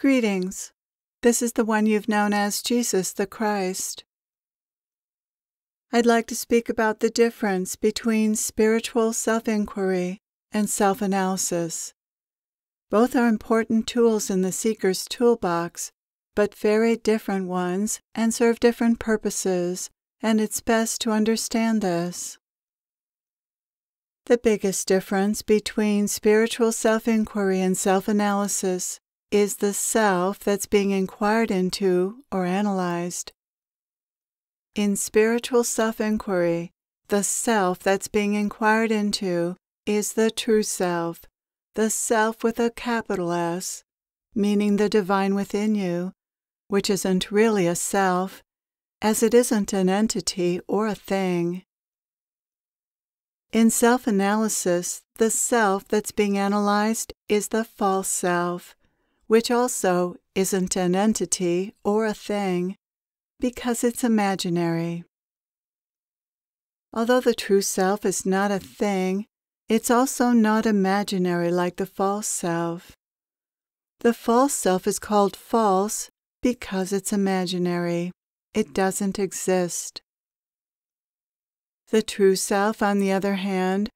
Greetings. This is the one you've known as Jesus the Christ. I'd like to speak about the difference between spiritual self inquiry and self analysis. Both are important tools in the seeker's toolbox, but very different ones and serve different purposes, and it's best to understand this. The biggest difference between spiritual self inquiry and self analysis is the self that's being inquired into or analyzed. In spiritual self inquiry, the self that's being inquired into is the true self, the self with a capital S, meaning the divine within you, which isn't really a self, as it isn't an entity or a thing. In self analysis, the self that's being analyzed is the false self, which also isn't an entity or a thing, because it's imaginary. Although the true self is not a thing, it's also not imaginary like the false self. The false self is called false because it's imaginary. It doesn't exist. The true self, on the other hand,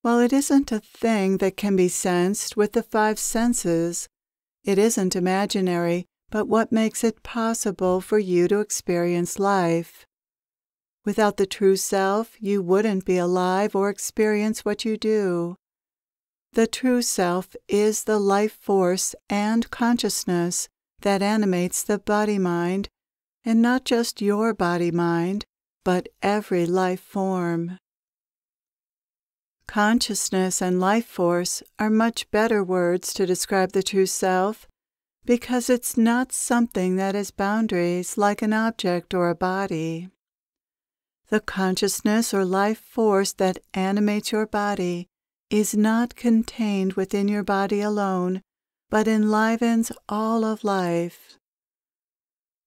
while it isn't a thing that can be sensed with the five senses, it isn't imaginary but what makes it possible for you to experience life. Without the true self, you wouldn't be alive or experience what you do. The true self is the life force and consciousness that animates the body mind, and not just your body mind, but every life form. Consciousness and life force are much better words to describe the true self because it's not something that has boundaries like an object or a body. The consciousness or life force that animates your body is not contained within your body alone, but enlivens all of life.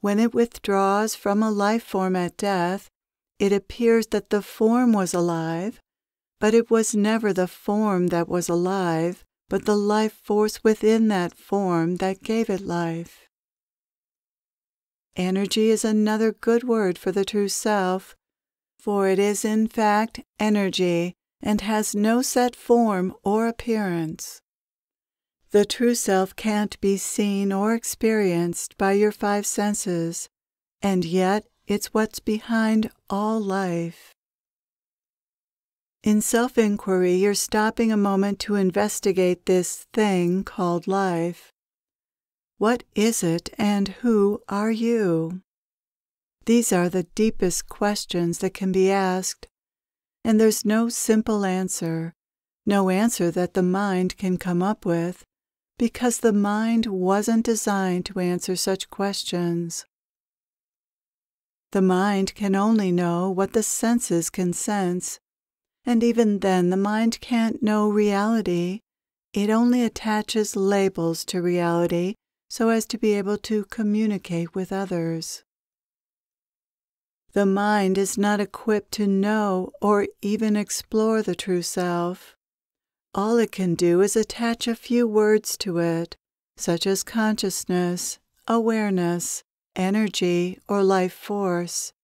When it withdraws from a life form at death, it appears that the form was alive, but it was never the form that was alive, but the life force within that form that gave it life. Energy is another good word for the true self, for it is in fact energy and has no set form or appearance. The true self can't be seen or experienced by your five senses, and yet it's what's behind all life. In self inquiry, you're stopping a moment to investigate this thing called life. What is it and who are you? These are the deepest questions that can be asked, and there's no simple answer, no answer that the mind can come up with, because the mind wasn't designed to answer such questions. The mind can only know what the senses can sense and even then, the mind can't know reality. It only attaches labels to reality so as to be able to communicate with others. The mind is not equipped to know or even explore the true self. All it can do is attach a few words to it, such as consciousness, awareness, energy, or life force.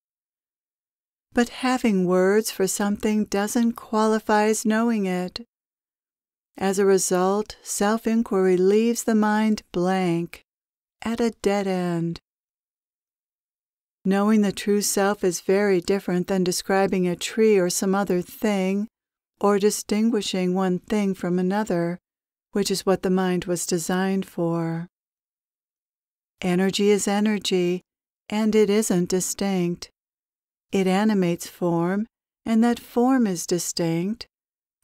But having words for something doesn't qualify as knowing it. As a result, self inquiry leaves the mind blank, at a dead end. Knowing the true self is very different than describing a tree or some other thing, or distinguishing one thing from another, which is what the mind was designed for. Energy is energy, and it isn't distinct. It animates form, and that form is distinct,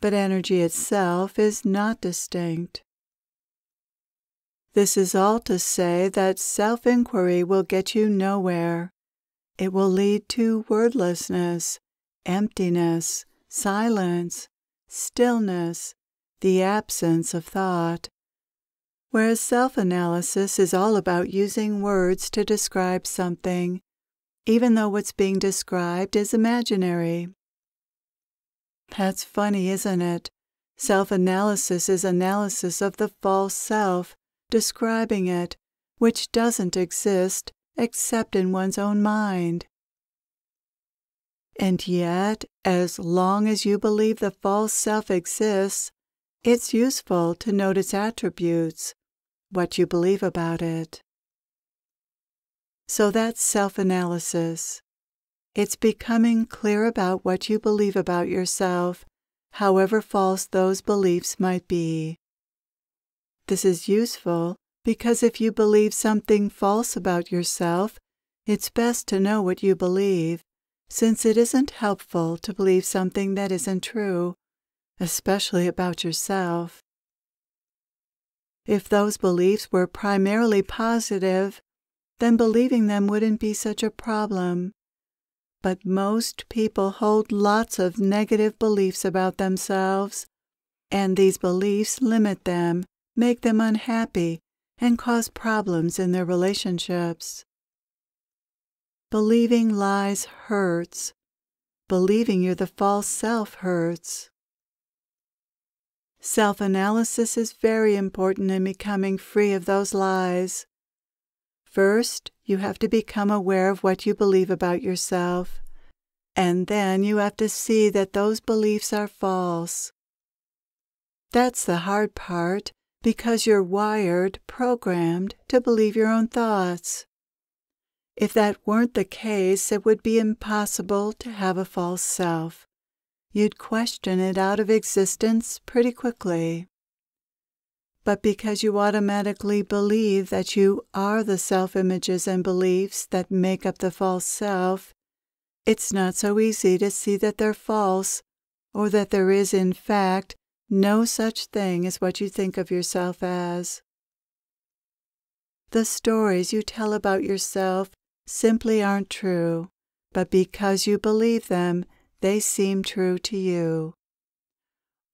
but energy itself is not distinct. This is all to say that self inquiry will get you nowhere. It will lead to wordlessness, emptiness, silence, stillness, the absence of thought. Whereas self analysis is all about using words to describe something even though what's being described is imaginary. That's funny, isn't it? Self analysis is analysis of the false self, describing it, which doesn't exist except in one's own mind. And yet, as long as you believe the false self exists, it's useful to note its attributes, what you believe about it. So that's self analysis. It's becoming clear about what you believe about yourself, however false those beliefs might be. This is useful because if you believe something false about yourself, it's best to know what you believe, since it isn't helpful to believe something that isn't true, especially about yourself. If those beliefs were primarily positive, then believing them wouldn't be such a problem. But most people hold lots of negative beliefs about themselves, and these beliefs limit them, make them unhappy, and cause problems in their relationships. Believing lies hurts. Believing you're the false self hurts. Self analysis is very important in becoming free of those lies. First, you have to become aware of what you believe about yourself, and then you have to see that those beliefs are false. That's the hard part because you're wired, programmed to believe your own thoughts. If that weren't the case, it would be impossible to have a false self. You'd question it out of existence pretty quickly but because you automatically believe that you are the self images and beliefs that make up the false self, it's not so easy to see that they're false or that there is, in fact, no such thing as what you think of yourself as. The stories you tell about yourself simply aren't true, but because you believe them, they seem true to you.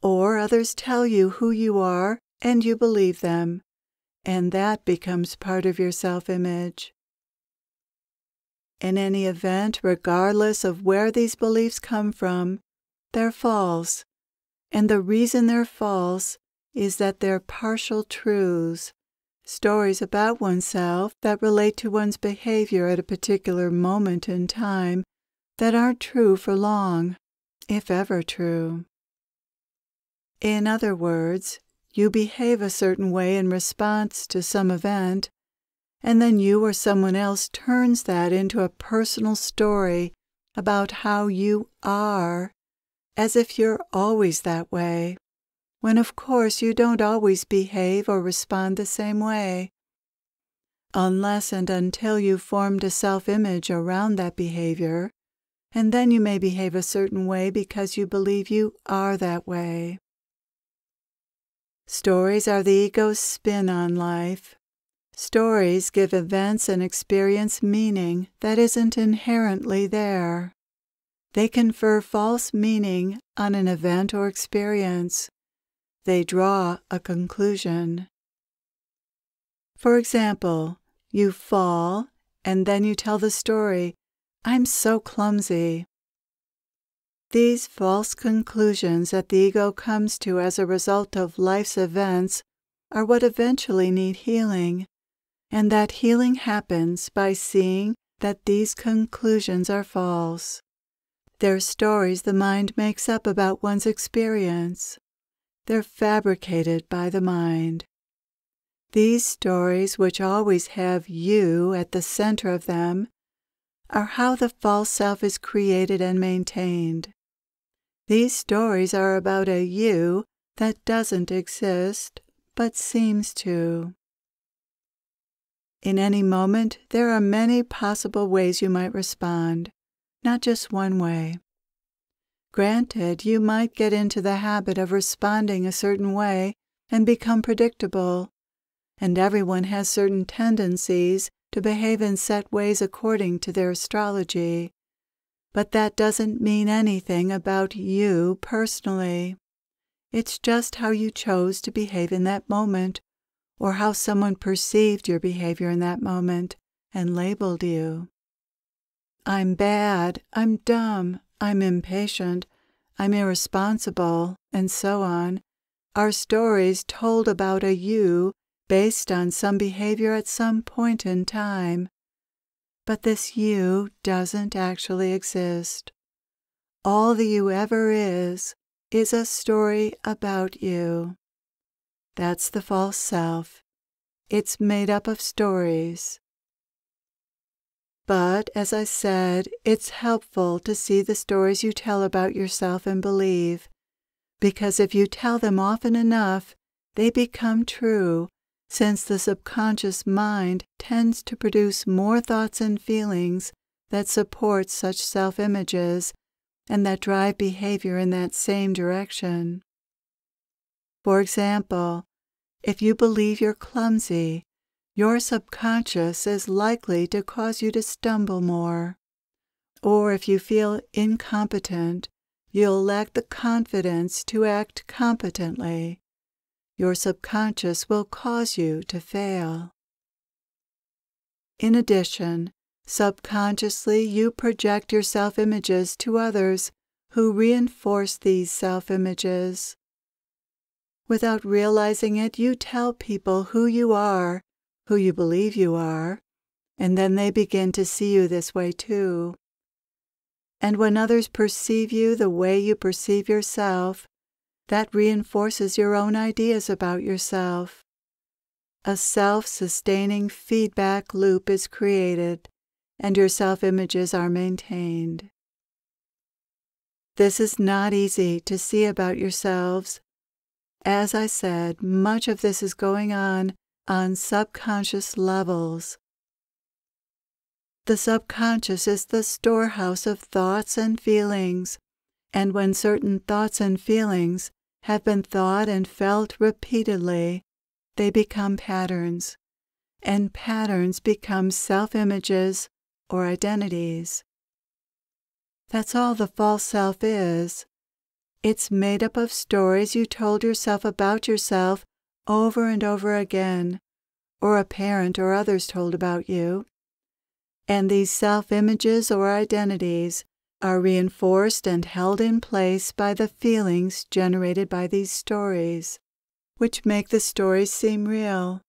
Or others tell you who you are and you believe them, and that becomes part of your self image. In any event, regardless of where these beliefs come from, they're false, and the reason they're false is that they're partial truths, stories about oneself that relate to one's behavior at a particular moment in time that aren't true for long, if ever true. In other words, you behave a certain way in response to some event, and then you or someone else turns that into a personal story about how you are, as if you're always that way, when of course you don't always behave or respond the same way. Unless and until you've formed a self image around that behavior, and then you may behave a certain way because you believe you are that way. Stories are the ego's spin on life. Stories give events and experience meaning that isn't inherently there. They confer false meaning on an event or experience. They draw a conclusion. For example, you fall and then you tell the story, I'm so clumsy. These false conclusions that the ego comes to as a result of life's events are what eventually need healing, and that healing happens by seeing that these conclusions are false. They're stories the mind makes up about one's experience. They're fabricated by the mind. These stories, which always have you at the center of them, are how the false self is created and maintained. These stories are about a you that doesn't exist but seems to. In any moment, there are many possible ways you might respond, not just one way. Granted, you might get into the habit of responding a certain way and become predictable, and everyone has certain tendencies to behave in set ways according to their astrology but that doesn't mean anything about you personally. It's just how you chose to behave in that moment, or how someone perceived your behavior in that moment and labeled you. I'm bad, I'm dumb, I'm impatient, I'm irresponsible, and so on, are stories told about a you based on some behavior at some point in time. But this you doesn't actually exist. All the you ever is is a story about you. That's the false self. It's made up of stories. But as I said, it's helpful to see the stories you tell about yourself and believe, because if you tell them often enough, they become true, since the subconscious mind tends to produce more thoughts and feelings that support such self images and that drive behavior in that same direction. For example, if you believe you're clumsy, your subconscious is likely to cause you to stumble more. Or if you feel incompetent, you'll lack the confidence to act competently. Your subconscious will cause you to fail. In addition, Subconsciously, you project your self images to others who reinforce these self images. Without realizing it, you tell people who you are, who you believe you are, and then they begin to see you this way too. And when others perceive you the way you perceive yourself, that reinforces your own ideas about yourself. A self sustaining feedback loop is created and your self images are maintained. This is not easy to see about yourselves. As I said, much of this is going on on subconscious levels. The subconscious is the storehouse of thoughts and feelings, and when certain thoughts and feelings have been thought and felt repeatedly, they become patterns, and patterns become self images or identities. That's all the false self is. It's made up of stories you told yourself about yourself over and over again, or a parent or others told about you. And these self images or identities are reinforced and held in place by the feelings generated by these stories, which make the stories seem real.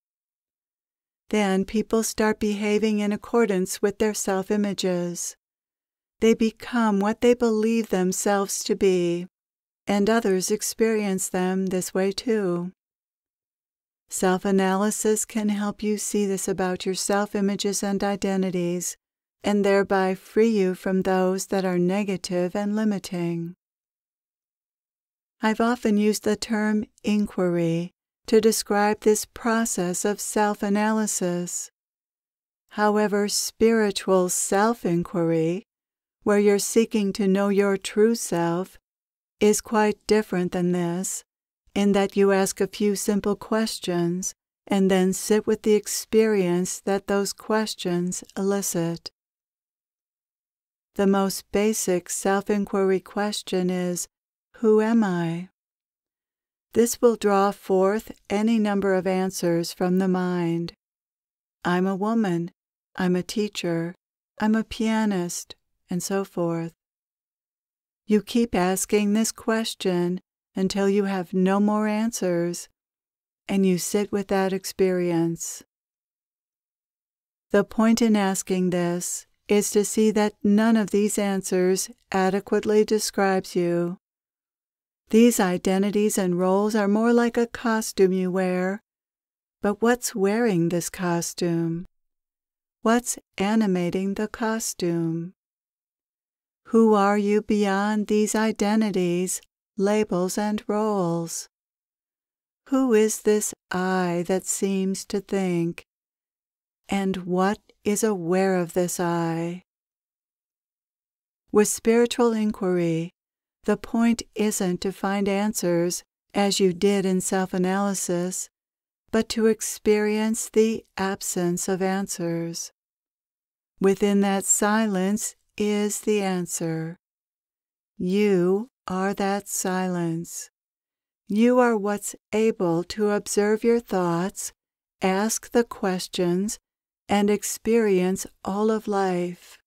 Then people start behaving in accordance with their self images. They become what they believe themselves to be, and others experience them this way too. Self analysis can help you see this about your self images and identities, and thereby free you from those that are negative and limiting. I've often used the term inquiry to describe this process of self analysis. However, spiritual self inquiry, where you're seeking to know your true self, is quite different than this, in that you ask a few simple questions and then sit with the experience that those questions elicit. The most basic self inquiry question is Who am I? This will draw forth any number of answers from the mind. I'm a woman, I'm a teacher, I'm a pianist, and so forth. You keep asking this question until you have no more answers, and you sit with that experience. The point in asking this is to see that none of these answers adequately describes you. These identities and roles are more like a costume you wear. But what's wearing this costume? What's animating the costume? Who are you beyond these identities, labels, and roles? Who is this I that seems to think? And what is aware of this I? With spiritual inquiry, the point isn't to find answers as you did in self analysis, but to experience the absence of answers. Within that silence is the answer. You are that silence. You are what's able to observe your thoughts, ask the questions, and experience all of life.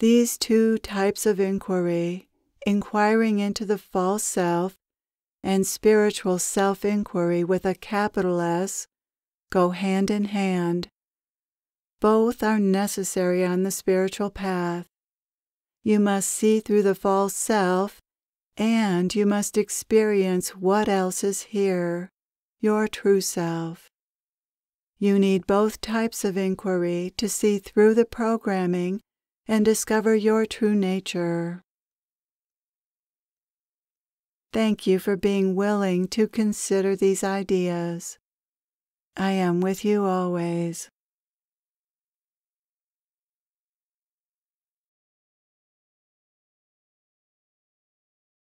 These two types of inquiry, inquiring into the false self and spiritual self inquiry with a capital S go hand in hand. Both are necessary on the spiritual path. You must see through the false self, and you must experience what else is here, your true self. You need both types of inquiry to see through the programming and discover your true nature. Thank you for being willing to consider these ideas. I am with you always.